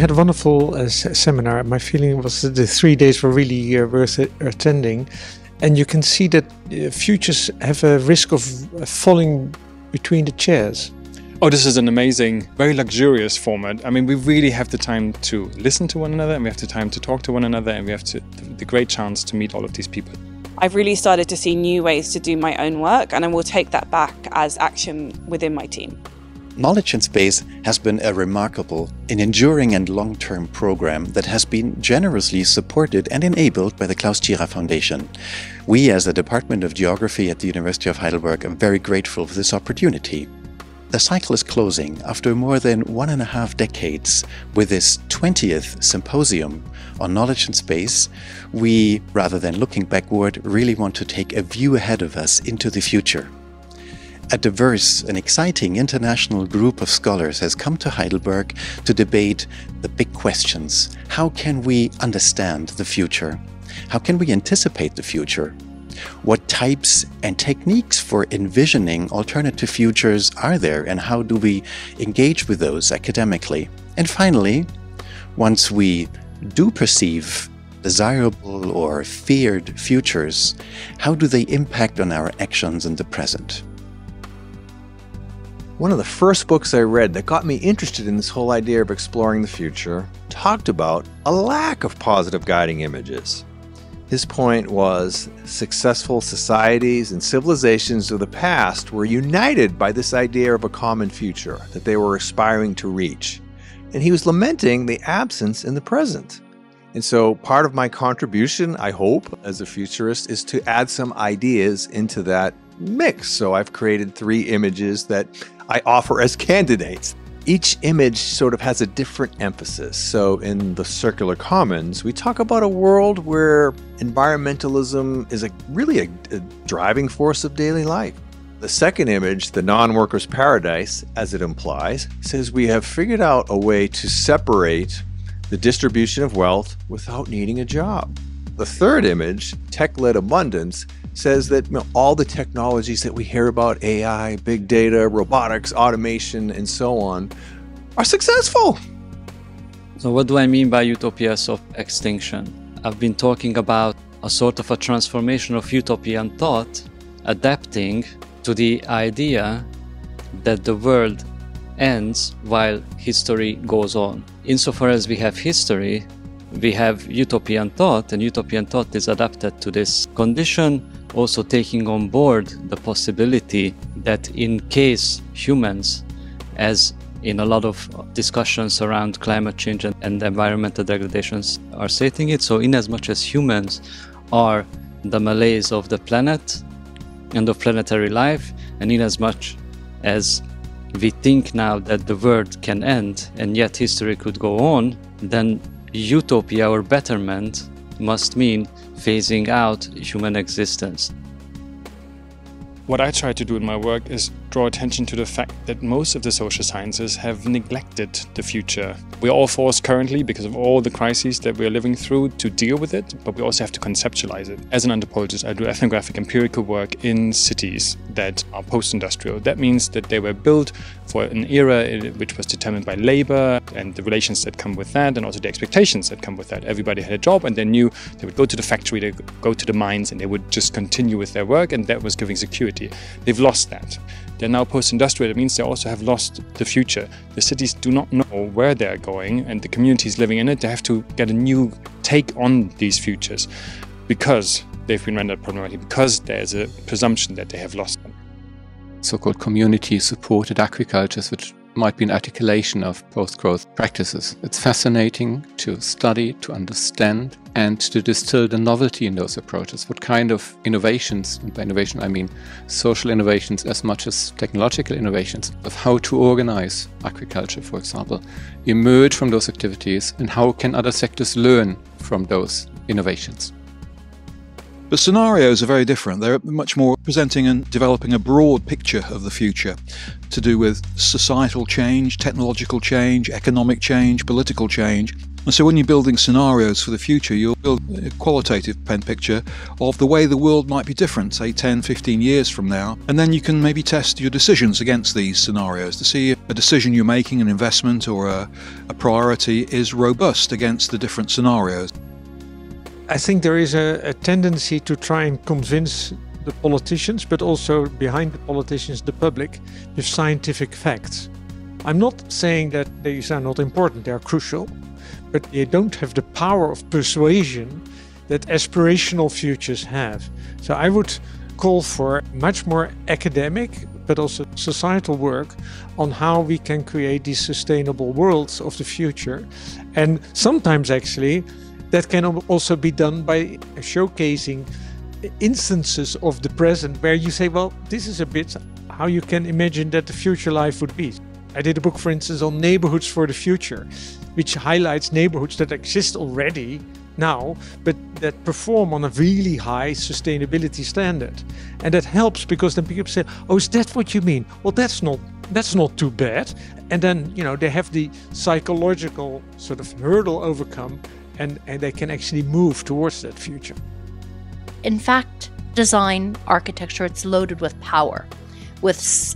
had a wonderful uh, seminar. My feeling was that the three days were really uh, worth attending. And you can see that uh, futures have a risk of uh, falling between the chairs. Oh, this is an amazing, very luxurious format. I mean, we really have the time to listen to one another and we have the time to talk to one another and we have to, the great chance to meet all of these people. I've really started to see new ways to do my own work and I will take that back as action within my team. Knowledge and Space has been a remarkable, an enduring and long-term program that has been generously supported and enabled by the Klaus Tschira Foundation. We as the Department of Geography at the University of Heidelberg are very grateful for this opportunity. The cycle is closing after more than one and a half decades with this 20th symposium on knowledge and space. We, rather than looking backward, really want to take a view ahead of us into the future. A diverse and exciting international group of scholars has come to Heidelberg to debate the big questions. How can we understand the future? How can we anticipate the future? What types and techniques for envisioning alternative futures are there and how do we engage with those academically? And finally, once we do perceive desirable or feared futures, how do they impact on our actions in the present? One of the first books I read that got me interested in this whole idea of exploring the future talked about a lack of positive guiding images. His point was successful societies and civilizations of the past were united by this idea of a common future that they were aspiring to reach. And he was lamenting the absence in the present. And so, part of my contribution, I hope, as a futurist, is to add some ideas into that mix. So, I've created three images that I offer as candidates each image sort of has a different emphasis. So, in the Circular Commons, we talk about a world where environmentalism is a, really a, a driving force of daily life. The second image, the non worker's paradise, as it implies, says we have figured out a way to separate the distribution of wealth without needing a job. The third image, tech led abundance, says that you know, all the technologies that we hear about AI, big data, robotics, automation, and so on are successful. So, what do I mean by utopias of extinction? I've been talking about a sort of a transformation of utopian thought, adapting to the idea that the world ends while history goes on. Insofar as we have history, we have utopian thought, and utopian thought is adapted to this condition also taking on board the possibility that in case humans, as in a lot of discussions around climate change and, and environmental degradations are stating it, so in as much as humans are the malaise of the planet and of planetary life, and in as much as we think now that the world can end and yet history could go on, then utopia or betterment must mean phasing out human existence. What I try to do in my work is draw attention to the fact that most of the social sciences have neglected the future. We're all forced currently, because of all the crises that we're living through, to deal with it, but we also have to conceptualize it. As an anthropologist, I do ethnographic empirical work in cities that are post industrial. That means that they were built for an era eh, which was determined by labor and the relations that come with that, and also the expectations that come with that. Everybody had a job and they knew they would go to the factory, they would go to the mines, and they would just continue with their work, and that was giving security. They've lost that. They're now post-industrial. It means they also have lost the future. The cities do not know where they're going, and the communities living in it, they have to get a new take on these futures because they've been rendered problematic, because there's a presumption that they have lost. So-called community-supported agricultures, which might be an articulation of post-growth practices. It's fascinating to study, to understand, and to distill the novelty in those approaches. What kind of innovations, and by innovation I mean social innovations as much as technological innovations, of how to organize agriculture, for example, emerge from those activities, and how can other sectors learn from those innovations. But scenarios are very different. They're much more presenting and developing a broad picture of the future to do with societal change, technological change, economic change, political change. And so when you're building scenarios for the future, you'll build a qualitative pen picture of the way the world might be different, say 10, 15 years from now. And then you can maybe test your decisions against these scenarios to see if a decision you're making, an investment or a, a priority, is robust against the different scenarios. I think there is a, a, tendency to try and convince the politicians, but also behind the politicians, the public, with scientific facts. I'm not saying that these are not important, they are crucial, but they don't have the power of persuasion that aspirational futures have. So I would call for much more academic but also societal work on how we can create these sustainable worlds of the future. And sometimes actually that can also be done by showcasing instances of the present where you say, well, this is a bit how you can imagine that the future life would be. I did a book, for instance, on neighborhoods for the future, which highlights neighborhoods that exist already now, but that perform on a really high sustainability standard. And that helps because then people say, "Oh, is that what you mean?" Well, that's not that's not too bad. And then you know they have the psychological sort of hurdle overcome and, and they can actually move towards that future. In fact, design architecture, it's loaded with power, with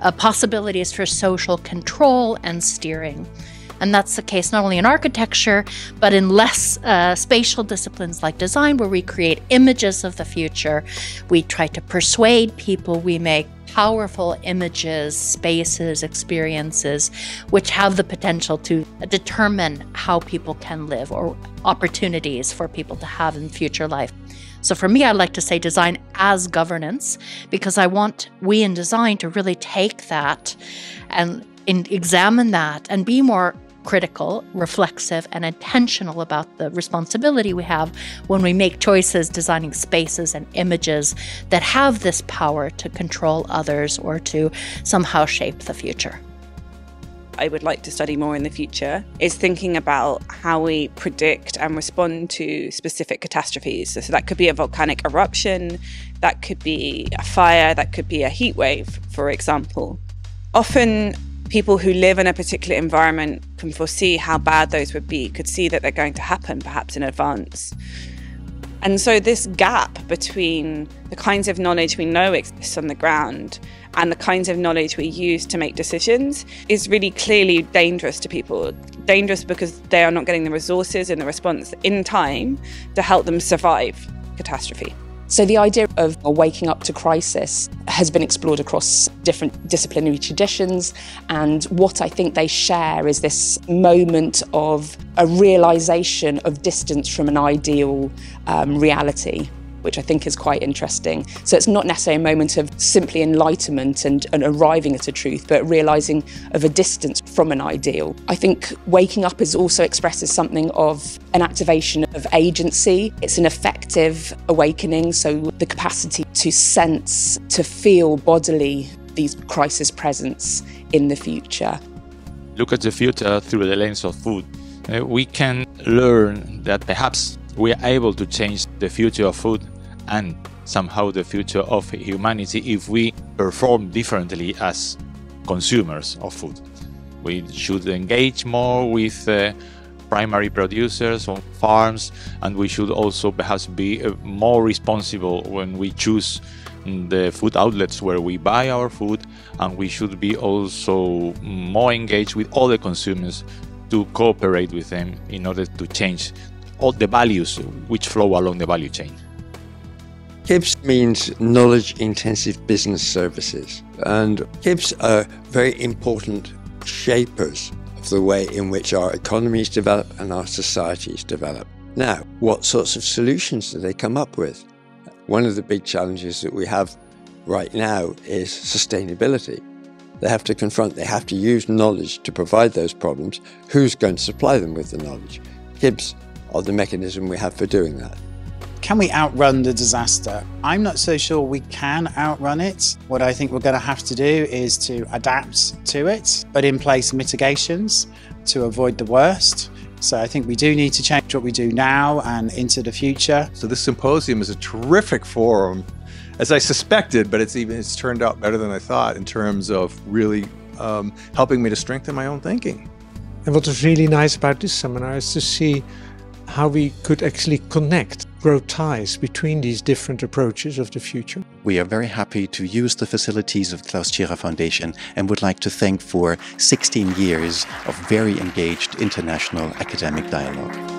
uh, possibilities for social control and steering. And that's the case not only in architecture, but in less uh, spatial disciplines like design, where we create images of the future. We try to persuade people, we make powerful images, spaces, experiences, which have the potential to determine how people can live or opportunities for people to have in future life. So for me, I like to say design as governance because I want we in design to really take that and examine that and be more critical, reflexive, and intentional about the responsibility we have when we make choices designing spaces and images that have this power to control others or to somehow shape the future. I would like to study more in the future is thinking about how we predict and respond to specific catastrophes. So that could be a volcanic eruption, that could be a fire, that could be a heat wave, for example. Often people who live in a particular environment can foresee how bad those would be, could see that they're going to happen perhaps in advance. And so, this gap between the kinds of knowledge we know exists on the ground and the kinds of knowledge we use to make decisions is really clearly dangerous to people. Dangerous because they are not getting the resources and the response in time to help them survive catastrophe. So, the idea of waking up to crisis has been explored across different disciplinary traditions. And what I think they share is this moment of a realization of distance from an ideal um, reality which I think is quite interesting. So it's not necessarily a moment of simply enlightenment and, and arriving at a truth, but realizing of a distance from an ideal. I think waking up is also expresses something of an activation of agency. It's an effective awakening, so the capacity to sense, to feel bodily these crisis presence in the future. Look at the future through the lens of food. Uh, we can learn that perhaps we are able to change the future of food and somehow the future of humanity if we perform differently as consumers of food. We should engage more with uh, primary producers on farms, and we should also perhaps be uh, more responsible when we choose the food outlets where we buy our food, and we should be also more engaged with other consumers to cooperate with them in order to change all the values which flow along the value chain. KIBS means knowledge intensive business services, and KIBS are very important shapers of the way in which our economies develop and our societies develop. Now, what sorts of solutions do they come up with? One of the big challenges that we have right now is sustainability. They have to confront, they have to use knowledge to provide those problems. Who's going to supply them with the knowledge? KIBS are the mechanism we have for doing that. Can we outrun the disaster? I'm not so sure we can outrun it. What I think we're going to have to do is to adapt to it, put in place mitigations to avoid the worst, So I think we do need to change what we do now and into the future. So this symposium is a terrific forum, as I suspected, but it's even it's turned out better than I thought in terms of really um, helping me to strengthen my own thinking. And what was really nice about this seminar is to see how we could actually connect, grow ties between these different approaches of the future. We are very happy to use the facilities of Klaus Tschira Foundation and would like to thank for 16 years of very engaged international academic dialogue.